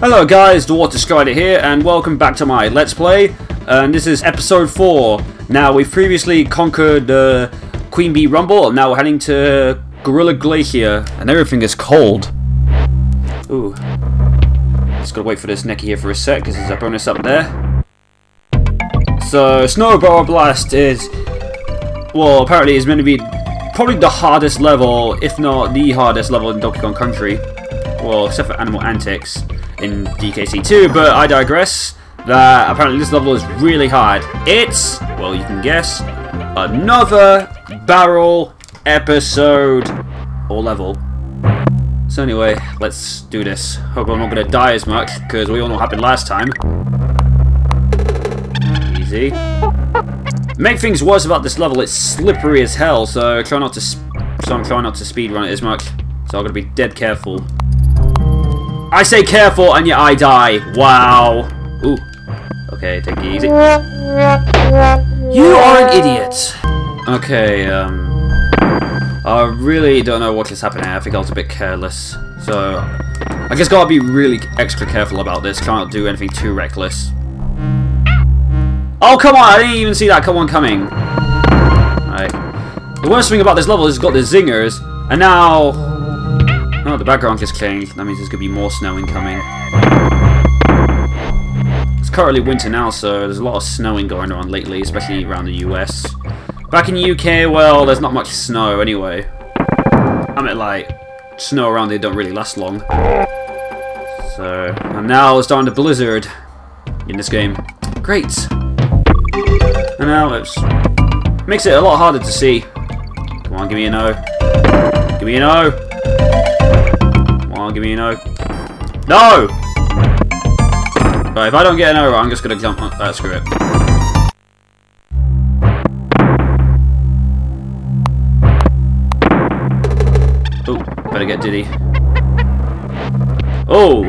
Hello guys, the Water Strider here, and welcome back to my Let's Play. And this is episode 4. Now, we've previously conquered uh, Queen Bee Rumble, and now we're heading to Gorilla Glacier, and everything is cold. Ooh. Just gotta wait for this Necky here for a sec, because there's a bonus up there. So, Snow Barrel Blast is, well, apparently is meant to be probably the hardest level, if not the hardest level in Donkey Kong Country. Well, except for Animal Antics in DKC2, but I digress. That apparently this level is really hard. It's, well, you can guess, another barrel episode or level. So anyway, let's do this. Hope I'm not going to die as much, because we all know what happened last time. Easy. Make things worse about this level, it's slippery as hell, so try not to. so I'm trying not to speedrun it as much. So I'm gonna be dead careful. I say careful, and yet I die. Wow. Ooh. Okay, take it easy. You are an idiot. Okay. Um. I really don't know what is happening. I think I was a bit careless. So I just gotta be really extra careful about this. Can't do anything too reckless. Oh, come on! I didn't even see that come on coming. Right. The worst thing about this level is it's got the zingers, and now... The background just changed. That means there's going to be more snow incoming. It's currently winter now, so there's a lot of snowing going on lately, especially around the US. Back in the UK, well, there's not much snow anyway. I mean, like, snow around here don't really last long. So, and now it's starting to blizzard in this game. Great! And now it's makes it a lot harder to see. Come on, give me a no. Give me a no. Give me a no. No! Right, if I don't get an no, I'm just gonna jump. On. Uh, screw it. Oh, better get Diddy. Oh!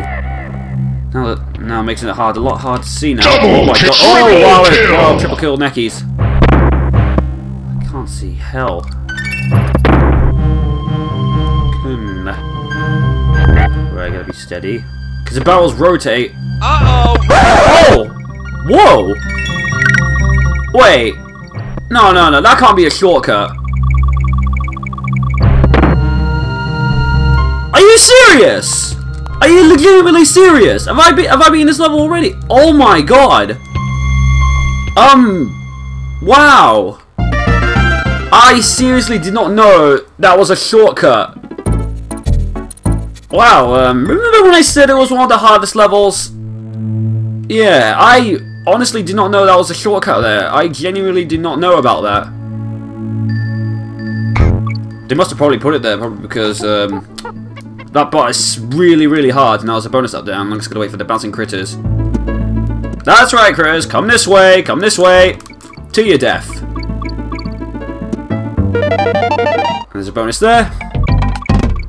Now that now makes it hard, a lot hard to see now. Double oh my god! Oh wow! kill. Oh, triple kill Neckys. I can't see hell. Gotta be steady. Because the barrels rotate. Uh-oh! Oh! Whoa! Wait. No, no, no. That can't be a shortcut. Are you serious? Are you legitimately serious? Have I been have I been in this level already? Oh my god. Um Wow. I seriously did not know that was a shortcut. Wow, um, remember when I said it was one of the hardest levels? Yeah, I honestly did not know that was a shortcut there. I genuinely did not know about that. They must have probably put it there, probably because um, that bot is really, really hard, and now there's a bonus up there. I'm just gonna wait for the bouncing critters. That's right, critters. Come this way. Come this way. To your death. There's a bonus there.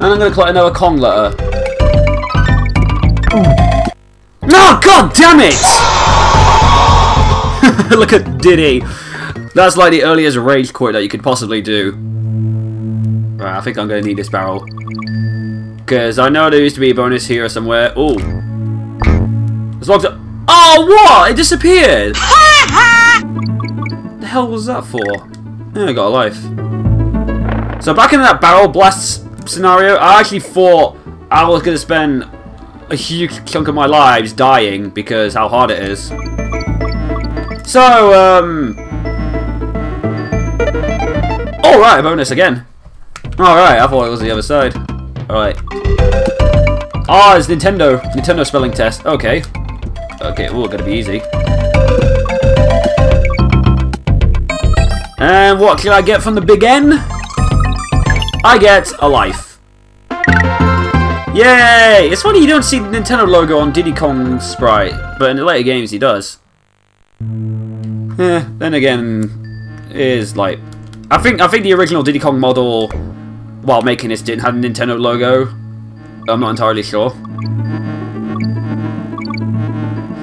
And I'm gonna collect another Kong letter. No, god damn it! Look at Diddy. That's like the earliest rage quit that you could possibly do. Right, I think I'm gonna need this barrel. Because I know there used to be a bonus here somewhere. Oh. As long as Oh, what? It disappeared! the hell was that for? Yeah, I got a life. So back in that barrel blast scenario, I actually thought I was going to spend a huge chunk of my lives dying because how hard it is. So, um... Alright, a bonus again. Alright, I thought it was the other side. Alright. Ah, it's Nintendo. Nintendo spelling test. Okay. Okay, oh, gonna be easy. And what can I get from the big N? I get a life. Yay! It's funny you don't see the Nintendo logo on Diddy Kong sprite, but in the later games he does. Eh, then again, is like I think I think the original Diddy Kong model, while making this, didn't have a Nintendo logo. I'm not entirely sure.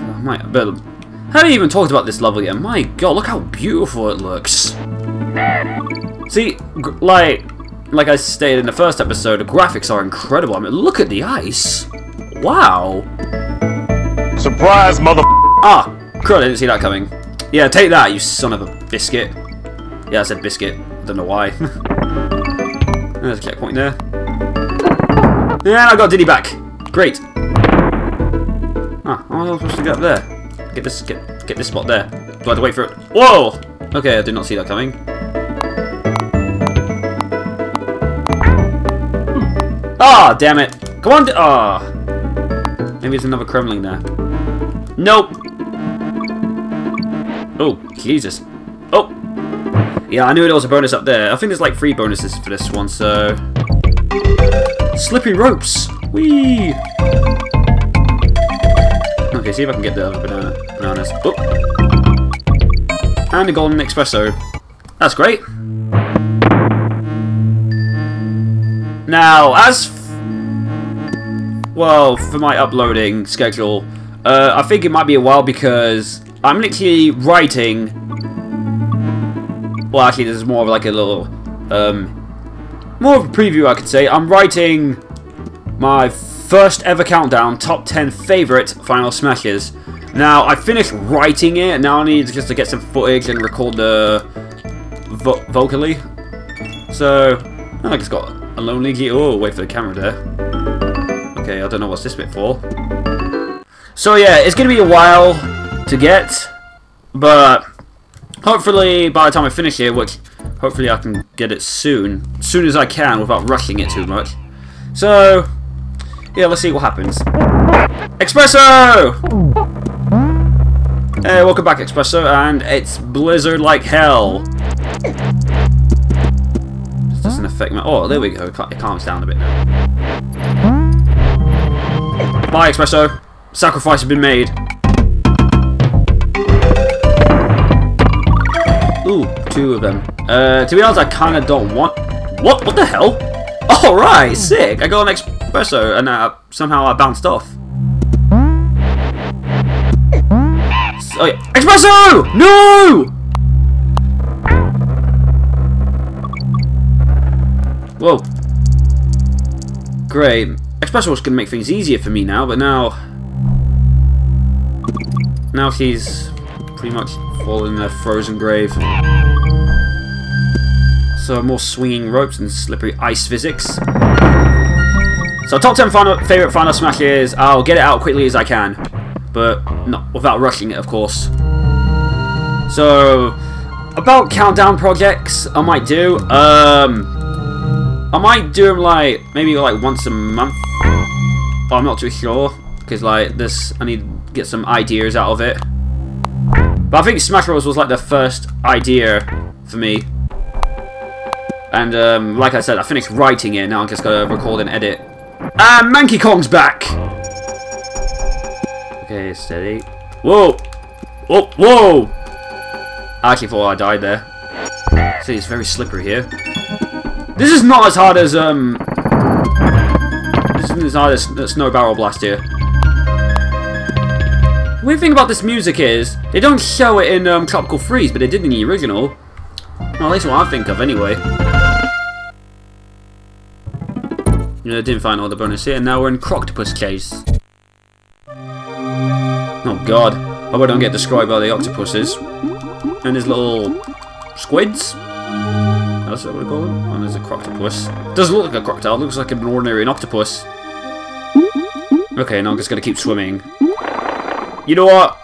I might, but haven't even talked about this level yet. My God, look how beautiful it looks. See, like, like I stated in the first episode, the graphics are incredible. I mean, look at the ice. Wow. Surprise, mother. Ah! Crud, I didn't see that coming. Yeah, take that, you son of a biscuit. Yeah, I said biscuit. I don't know why. There's a checkpoint there. Yeah, I got Diddy back. Great. Ah, how am I supposed to get up there? Get this, get, get this spot there. Do I have to wait for it? Whoa! Okay, I did not see that coming. Ah, damn it. Come on. Ah. Maybe there's another Kremling there. Nope. Oh, Jesus. Oh. Yeah, I knew there was a bonus up there. I think there's like three bonuses for this one, so... Slippery ropes! Whee! Okay, see if I can get the other banana, bananas. Oh. And a golden Expresso. That's great. Now, as well, for my uploading schedule, uh, I think it might be a while because I'm literally writing. Well, actually, this is more of like a little, um, more of a preview, I could say. I'm writing my first ever countdown, top 10 favorite Final Smashes. Now, I finished writing it, now I need just to get some footage and record the vo vocally. So, I just got a lonely. Oh, wait for the camera there. Okay, I don't know what's this bit for. So yeah, it's going to be a while to get, but hopefully by the time I finish it, which hopefully I can get it soon, soon as I can without rushing it too much. So, yeah, let's see what happens. Expresso! Hey, welcome back, Expresso, and it's blizzard like hell. This doesn't affect me. Oh, there we go. It calms down a bit now. Bye, Expresso. Sacrifice has been made. Ooh, two of them. Uh, to be honest, I kind of don't want... What? What the hell? Alright, sick. I got an Expresso, and uh, somehow I bounced off. Oh, yeah. Expresso! No! Whoa. Great. Expresso was going to make things easier for me now, but now... Now she's pretty much fallen in a frozen grave. So more swinging ropes and slippery ice physics. So top 10 final, favourite Final Smash is, I'll get it out quickly as I can. But not without rushing it, of course. So, about countdown projects, I might do. Um, I might do them like maybe like once a month. But I'm not too sure because like this, I need to get some ideas out of it. But I think Smash Bros was like the first idea for me. And um, like I said, I finished writing it. Now I just gotta record and edit. And Mankey Kong's back. Okay, steady. Whoa! Whoa! Whoa! I actually thought I died there. See, it's very slippery here. This is not as hard as, um... Isn't as hard Snow Barrel Blast here. The weird thing about this music is, they don't show it in um, Tropical Freeze, but they did in the original. Well, at least what I think of, anyway. You know, didn't find all the bonus here, and now we're in Croctopus Chase. Oh god. I hope I don't get destroyed by the octopuses. And his little squids. That's what we call them. And there's a croctopus. Doesn't look like a crocodile, looks like an ordinary octopus. Okay, now I'm just gonna keep swimming. You know what?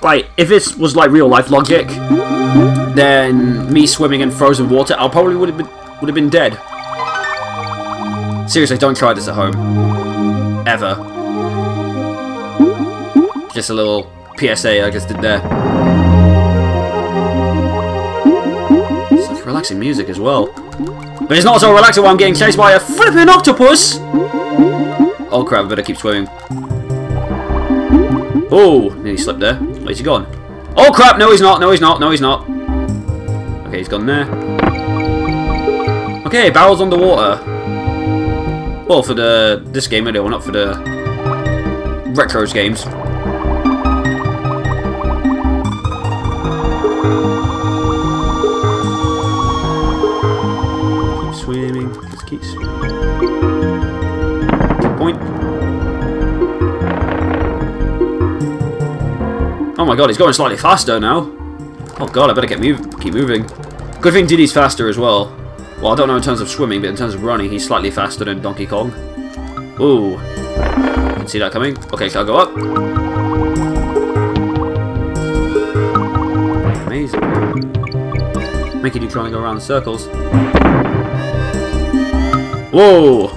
Like, if this was like real life logic, then me swimming in frozen water, I probably would have been would have been dead. Seriously, don't try this at home. Ever. Just a little PSA I just did there. Such relaxing music as well. But it's not so relaxing while I'm getting chased by a flipping octopus! Oh crap, I better keep swimming. Oh, nearly slipped there. Where's he gone? Oh crap, no he's not, no he's not, no he's not. Okay, he's gone there. Okay, barrels underwater. Well, for the this game anyway, not for the retros games. Oh my god, he's going slightly faster now. Oh god, I better get move keep moving. Good thing Diddy's faster as well. Well, I don't know in terms of swimming, but in terms of running, he's slightly faster than Donkey Kong. Ooh. Can see that coming. Okay, so I'll go up. Amazing. Making you try and go around in circles. Whoa!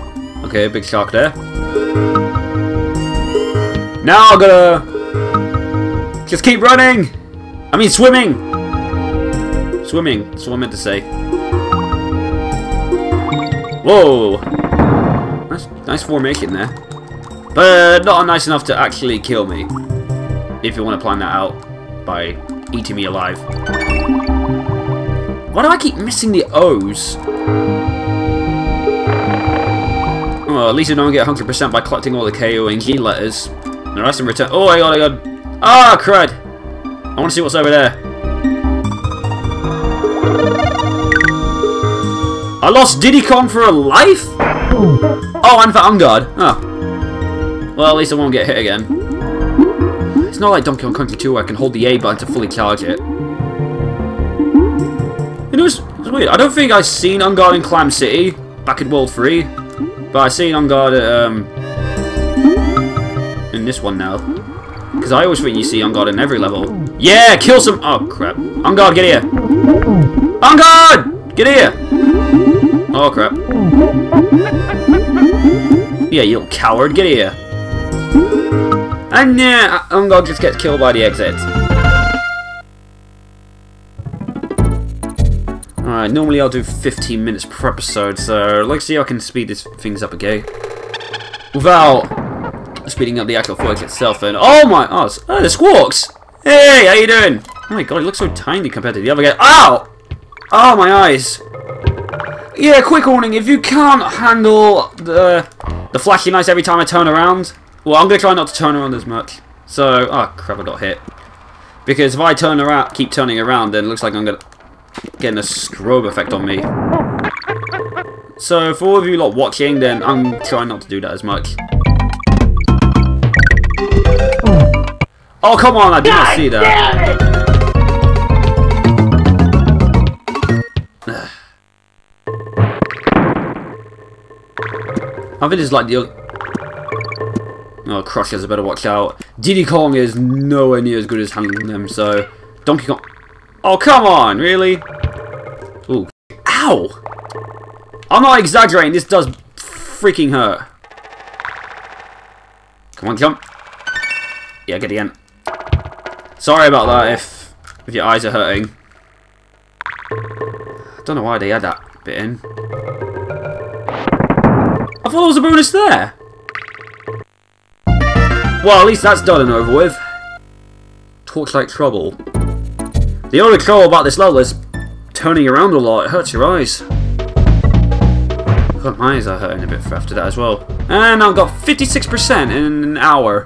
Okay, big shark there. Now I'm gonna just keep running. I mean swimming. Swimming. That's what I meant to say. Whoa! Nice, nice formation there. But not nice enough to actually kill me. If you want to plan that out by eating me alive. Why do I keep missing the O's? Well, at least I don't get 100% by collecting all the K, O, and G letters. The rest in return. Oh, I got, I got. Ah, crud! I want to see what's over there. I lost Diddy Kong for a life? Oh, and for Enguarde. Oh. Well, at least I won't get hit again. It's not like Donkey Kong Country 2 where I can hold the A button to fully charge it. You know, it's, it's weird. I don't think I've seen Enguarde in Clam City back in World 3. But I've seen Enguarde um, in this one now. Because I always think you see Enguarde in every level. Yeah, kill some... Oh, crap. Enguarde, get here. Enguarde! Get here! Oh, crap. Yeah, you little coward, get here. And yeah, Enguarde just gets killed by the exit. Alright, normally I'll do 15 minutes per episode, so let's see how I can speed these things up again. Without speeding up the actual footage itself, and oh my, oh, oh, the Squawks! Hey, how you doing? Oh my god, he looks so tiny compared to the other guy. Ow! Oh, my eyes! Yeah, quick warning, if you can't handle the, the flashing lights every time I turn around, well, I'm to try not to turn around as much. So, oh crap, I got hit. Because if I turn around, keep turning around, then it looks like I'm to getting a strobe effect on me. So for all of you lot watching, then I'm trying not to do that as much. Oh come on, I did not see that. I think it's like the Oh, Krushas, I better watch out. Diddy Kong is nowhere near as good as handling them, so... Donkey Kong... Oh, come on, really? Ooh. Ow! I'm not exaggerating, this does freaking hurt. Come on, jump. Yeah, get the end. Sorry about that if, if your eyes are hurting. I don't know why they had that bit in. I thought there was a bonus there. Well, at least that's done and over with. Torchlight Trouble. The only trouble about this level is turning around a lot. It hurts your eyes. God, my eyes are hurting a bit after that as well. And I've got 56% in an hour.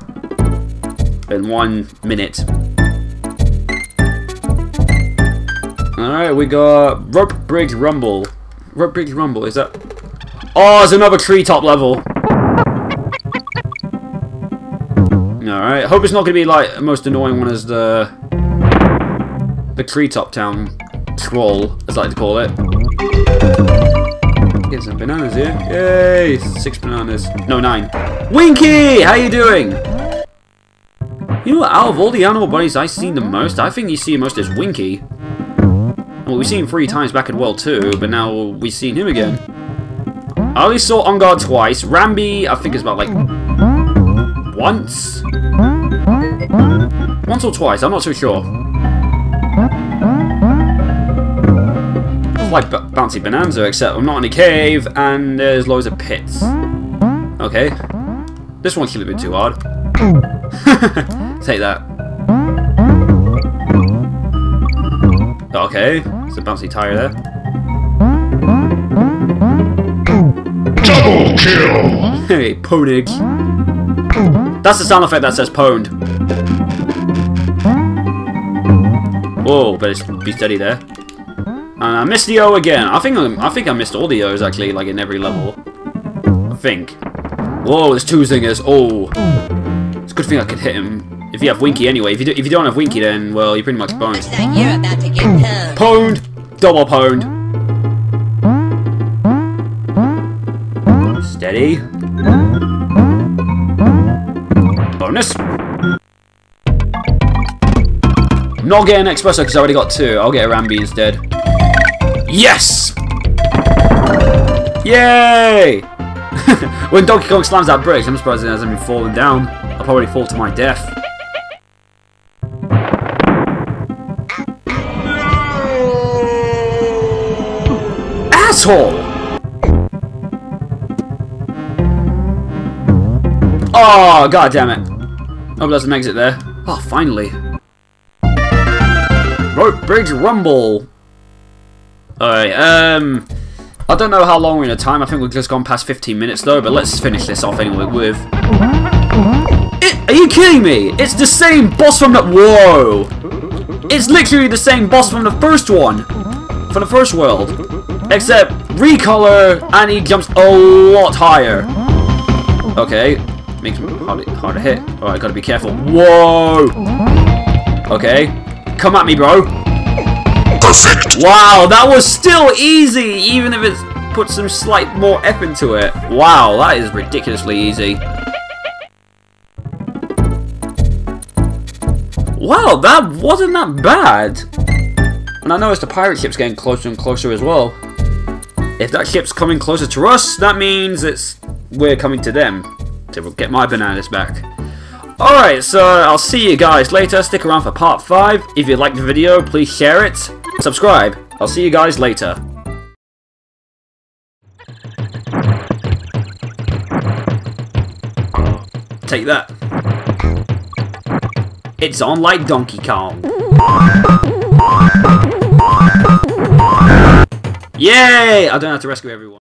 In one minute. Alright, we got Rope Bridge Rumble. Rope Bridge Rumble, is that... Oh, it's another treetop level. Alright, hope it's not going to be like the most annoying one as the... The treetop town troll, as I like to call it. Get some bananas here. Yay! Six bananas. No, nine. Winky! How you doing? You know, out of all the animal buddies I've seen the most, I think you see most as Winky. Well, we've seen him three times back in World 2, but now we've seen him again. I only saw Enguarde twice. Rambi, I think it's about like... Once? Once or twice, I'm not too sure. It's like B Bouncy Bonanza, except I'm not in a cave, and there's loads of pits. Okay. This one should have been too hard. Take that. Okay, it's a bouncy tire there. Double kill! Hey, Ponig. That's the sound effect that says pwned. Whoa, better be steady there. And I missed the O again. I think I, I think I missed all the O's actually, like in every level. I think. Whoa, there's two zingers. Oh, it's a good thing I could hit him If you have Winky anyway. If you, do, if you don't have Winky, then, well, you're pretty much boned. Pwned. Double pwned. Steady. Bonus. Not getting an because I already got two. I'll get a Rambi instead. Yes! Yay! when Donkey Kong slams that bridge, I'm surprised it hasn't been falling down. I'll probably fall to my death. Asshole! Oh, god damn it. Hope there's an exit there. Oh, finally. Rope Bridge Rumble. Alright, um... I don't know how long we're in a time. I think we've just gone past 15 minutes though, but let's finish this off anyway with... It, are you kidding me? It's the same boss from the... Whoa! It's literally the same boss from the first one. From the first world. Except recolor and he jumps a lot higher. Okay. Makes me hard, hard to hit. Alright, gotta be careful. Whoa! Okay. Come at me, bro. Perfect. Wow, that was still easy, even if it's put some slight more effort into it. Wow, that is ridiculously easy. Wow, that wasn't that bad. And I noticed the pirate ship's getting closer and closer as well. If that ship's coming closer to us, that means it's we're coming to them to get my bananas back. Alright, so I'll see you guys later. Stick around for part 5. If you liked the video, please share it. Subscribe. I'll see you guys later. Take that. It's on like Donkey Kong. Yay! I don't have to rescue everyone.